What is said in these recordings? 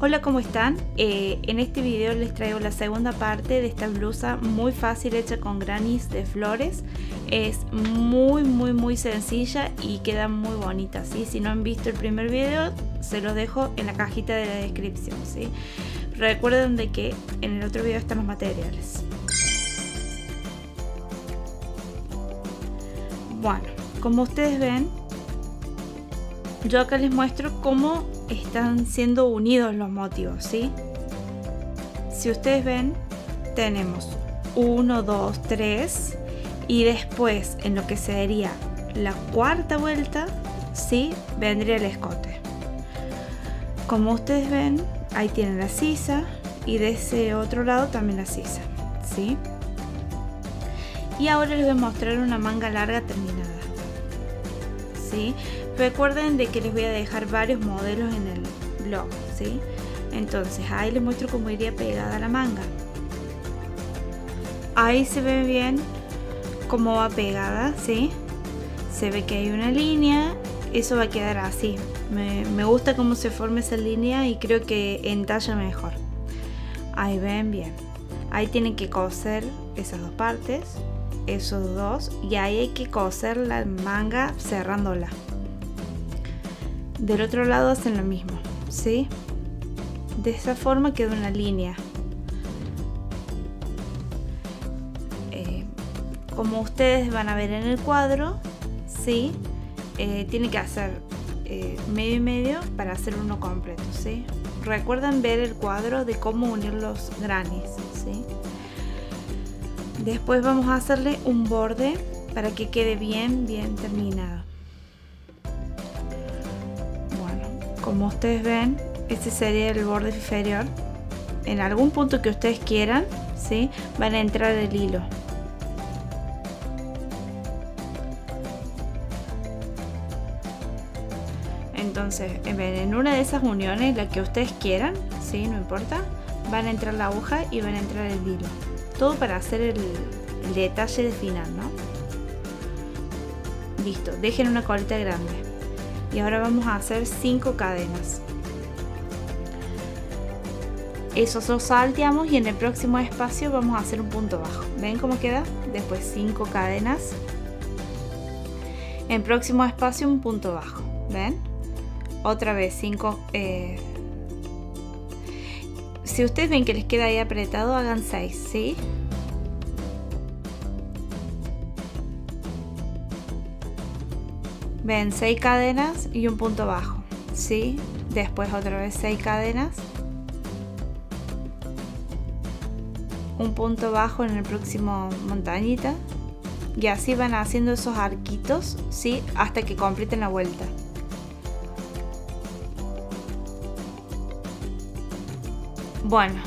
Hola, ¿cómo están? Eh, en este video les traigo la segunda parte de esta blusa muy fácil hecha con granis de flores. Es muy muy muy sencilla y queda muy bonita, ¿sí? Si no han visto el primer video, se los dejo en la cajita de la descripción, ¿sí? Recuerden de que en el otro video están los materiales. Bueno, como ustedes ven, yo acá les muestro cómo están siendo unidos los motivos, ¿sí? Si ustedes ven, tenemos 1, 2, 3 y después en lo que sería la cuarta vuelta, ¿sí? Vendría el escote. Como ustedes ven, ahí tienen la sisa y de ese otro lado también la sisa, ¿sí? Y ahora les voy a mostrar una manga larga terminada. ¿Sí? Recuerden de que les voy a dejar varios modelos en el blog, ¿sí? Entonces ahí les muestro cómo iría pegada la manga. Ahí se ve bien cómo va pegada, ¿sí? Se ve que hay una línea, eso va a quedar así. Me, me gusta cómo se forma esa línea y creo que entalla mejor. Ahí ven bien. Ahí tienen que coser esas dos partes, esos dos, y ahí hay que coser la manga cerrándola. Del otro lado hacen lo mismo, ¿sí? De esa forma queda una línea. Eh, como ustedes van a ver en el cuadro, ¿sí? Eh, tiene que hacer eh, medio y medio para hacer uno completo, ¿sí? Recuerden ver el cuadro de cómo unir los granis, ¿sí? Después vamos a hacerle un borde para que quede bien, bien terminado. Como ustedes ven este sería el borde inferior en algún punto que ustedes quieran ¿sí? van a entrar el hilo entonces en una de esas uniones la que ustedes quieran ¿sí? no importa van a entrar la aguja y van a entrar el hilo todo para hacer el, el detalle de final ¿no? listo dejen una colita grande y ahora vamos a hacer 5 cadenas. Esos los salteamos y en el próximo espacio vamos a hacer un punto bajo. Ven cómo queda después 5 cadenas. En próximo espacio un punto bajo. Ven otra vez 5 eh... si ustedes ven que les queda ahí apretado hagan 6 ¿sí? Ven 6 cadenas y un punto bajo ¿sí? después otra vez 6 cadenas un punto bajo en el próximo montañita y así van haciendo esos arquitos ¿sí? hasta que completen la vuelta bueno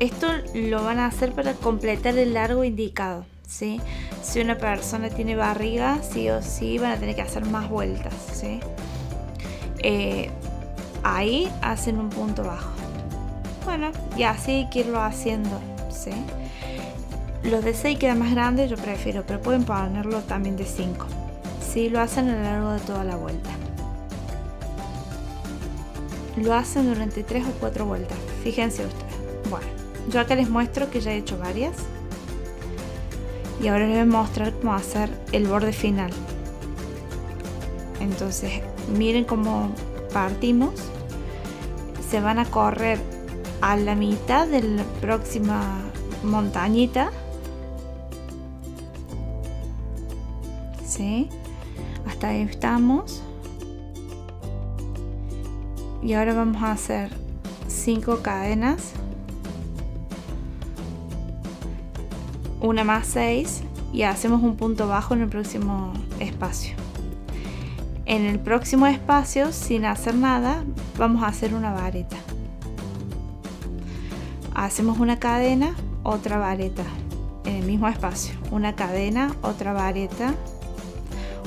esto lo van a hacer para completar el largo indicado ¿sí? Si una persona tiene barriga, sí o sí van a tener que hacer más vueltas, ¿sí? Eh, ahí hacen un punto bajo. Bueno, y así hay que irlo haciendo, ¿sí? Los de 6 quedan más grandes, yo prefiero, pero pueden ponerlo también de 5. Si lo hacen a lo largo de toda la vuelta. Lo hacen durante 3 o 4 vueltas, fíjense ustedes. Bueno, yo acá les muestro que ya he hecho varias y ahora les voy a mostrar cómo hacer el borde final. Entonces miren cómo partimos. Se van a correr a la mitad de la próxima montañita. ¿sí? hasta ahí estamos. Y ahora vamos a hacer 5 cadenas una más 6 y hacemos un punto bajo en el próximo espacio. En el próximo espacio, sin hacer nada, vamos a hacer una vareta. Hacemos una cadena, otra vareta. En el mismo espacio. Una cadena, otra vareta.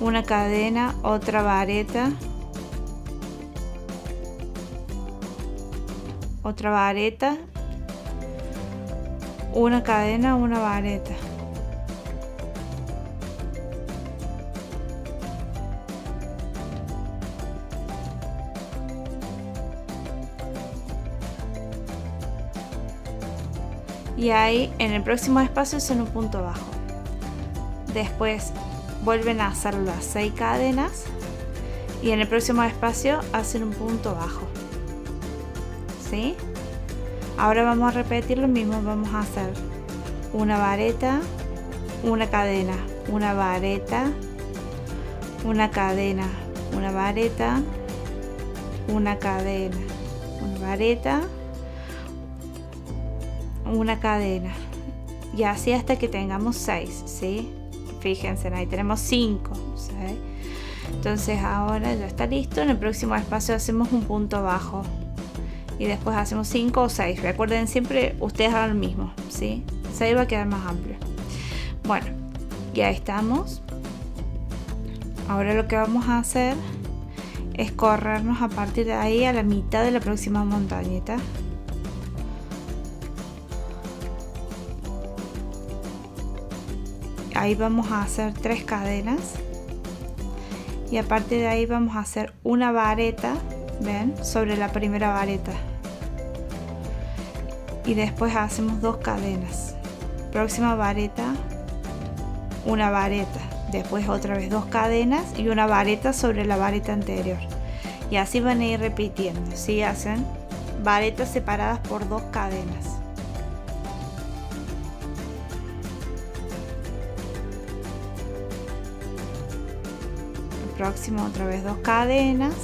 Una cadena, otra vareta. Otra vareta una cadena una vareta. Y ahí en el próximo espacio hacen un punto bajo. Después vuelven a hacer las 6 cadenas y en el próximo espacio hacen un punto bajo. ¿sí? Ahora vamos a repetir lo mismo vamos a hacer una vareta una cadena una vareta una cadena una vareta una cadena una vareta una cadena. Y así hasta que tengamos 6 ¿sí? fíjense ahí tenemos 5 entonces ahora ya está listo. En el próximo espacio hacemos un punto bajo y después hacemos 5 o 6 recuerden siempre ustedes hagan lo mismo ¿sí? 6 va a quedar más amplio. Bueno ya estamos. Ahora lo que vamos a hacer es corrernos a partir de ahí a la mitad de la próxima montañita. Ahí vamos a hacer tres cadenas. Y a partir de ahí vamos a hacer una vareta ven sobre la primera vareta y después hacemos dos cadenas. Próxima vareta una vareta. Después otra vez dos cadenas y una vareta sobre la vareta anterior. Y así van a ir repitiendo si hacen varetas separadas por dos cadenas. Próximo otra vez dos cadenas.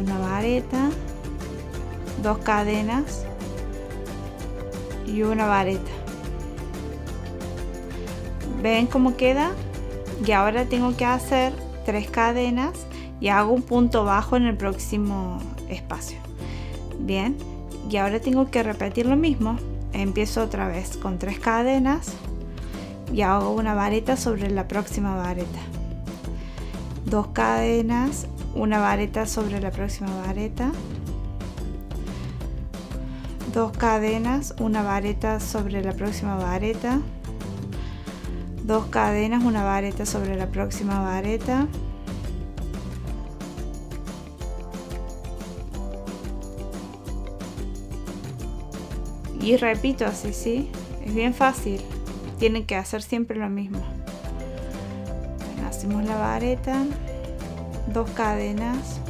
Una vareta. Dos cadenas y una vareta. Ven cómo queda y ahora tengo que hacer tres cadenas y hago un punto bajo en el próximo espacio. Bien y ahora tengo que repetir lo mismo. Empiezo otra vez con tres cadenas y hago una vareta sobre la próxima vareta. Dos cadenas, una vareta sobre la próxima vareta, dos cadenas, una vareta sobre la próxima vareta, dos cadenas, una vareta sobre la próxima vareta, y repito así, ¿sí? Es bien fácil, tienen que hacer siempre lo mismo. Hacemos la vareta dos cadenas.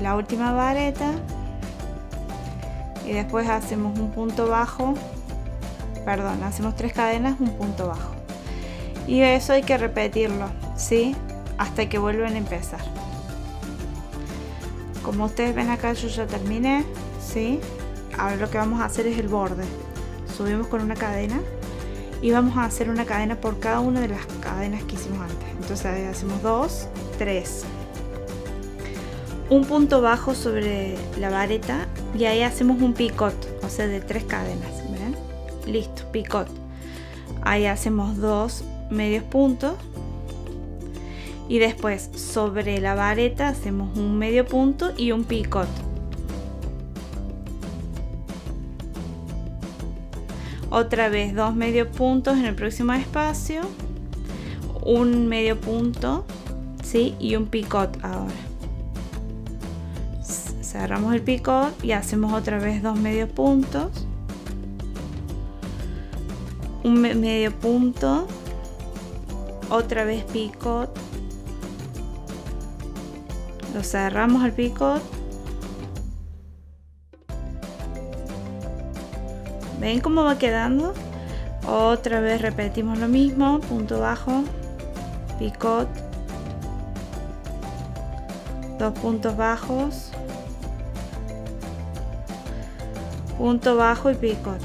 La última vareta y después hacemos un punto bajo perdón hacemos tres cadenas un punto bajo. Y eso hay que repetirlo ¿sí? hasta que vuelvan a empezar. Como ustedes ven acá yo ya terminé ¿sí? ahora lo que vamos a hacer es el borde. Subimos con una cadena y vamos a hacer una cadena por cada una de las cadenas que hicimos antes. Entonces hacemos dos tres un punto bajo sobre la vareta y ahí hacemos un picot o sea de tres cadenas listo picot. Ahí hacemos dos medios puntos. Y después sobre la vareta hacemos un medio punto y un picot. Otra vez dos medio puntos en el próximo espacio. Un medio punto ¿sí? y un picot ahora cerramos el picot y hacemos otra vez dos medios puntos. Un medio punto. Otra vez picot lo cerramos el picot ¿Ven cómo va quedando? Otra vez repetimos lo mismo, punto bajo, picot, dos puntos bajos, punto bajo y picot.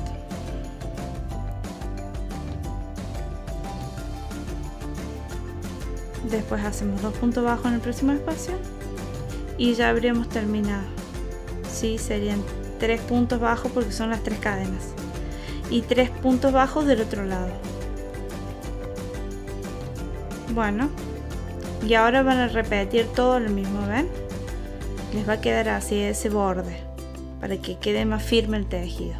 Después hacemos dos puntos bajos en el próximo espacio y ya habríamos terminado. Sí, serían tres puntos bajos porque son las tres cadenas y tres puntos bajos del otro lado. Bueno, y ahora van a repetir todo lo mismo, ¿ven? Les va a quedar así ese borde para que quede más firme el tejido.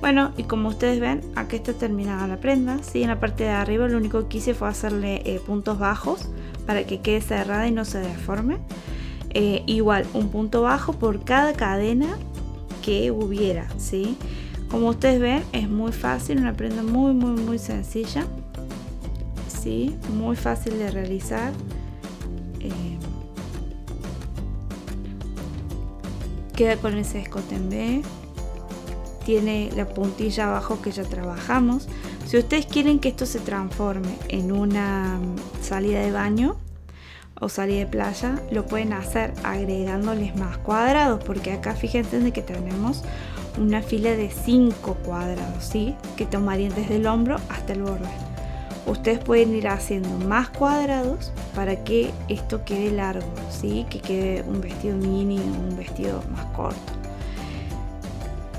Bueno, y como ustedes ven, aquí está terminada la prenda. ¿sí? En la parte de arriba lo único que hice fue hacerle eh, puntos bajos para que quede cerrada y no se deforme. Eh, igual, un punto bajo por cada cadena que hubiera, ¿sí? Como ustedes ven, es muy fácil, una prenda muy, muy, muy sencilla, ¿sí? Muy fácil de realizar. Eh, queda con ese escote en B tiene la puntilla abajo que ya trabajamos. Si ustedes quieren que esto se transforme en una salida de baño o salida de playa, lo pueden hacer agregándoles más cuadrados, porque acá fíjense de que tenemos una fila de 5 cuadrados, ¿sí? que tomarían desde el hombro hasta el borde. Ustedes pueden ir haciendo más cuadrados para que esto quede largo, ¿sí? que quede un vestido mini un vestido más corto.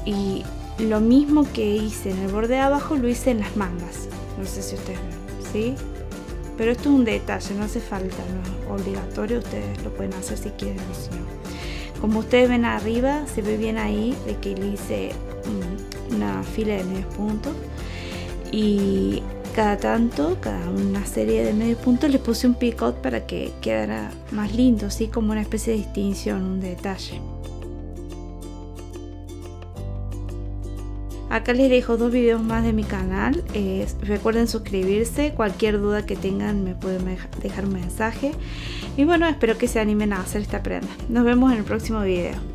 Y lo mismo que hice en el borde de abajo lo hice en las mangas. No sé si ustedes ven, ¿sí? Pero esto es un detalle, no hace falta, no es obligatorio, ustedes lo pueden hacer si quieren o si no. Como ustedes ven arriba, se ve bien ahí de que le hice una fila de medios puntos y cada tanto, cada una serie de medios puntos le puse un picot para que quedara más lindo, así como una especie de distinción, un detalle. Acá les dejo dos videos más de mi canal. recuerden suscribirse. Cualquier duda que tengan me pueden dejar un mensaje. Y bueno, espero que se animen a hacer esta prenda. Nos vemos en el próximo video.